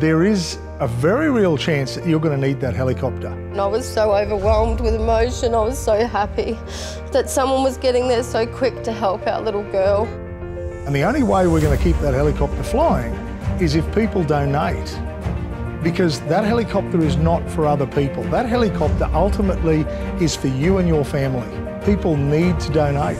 there is a very real chance that you're going to need that helicopter. And I was so overwhelmed with emotion. I was so happy that someone was getting there so quick to help our little girl. And the only way we're going to keep that helicopter flying is if people donate. Because that helicopter is not for other people. That helicopter ultimately is for you and your family. People need to donate.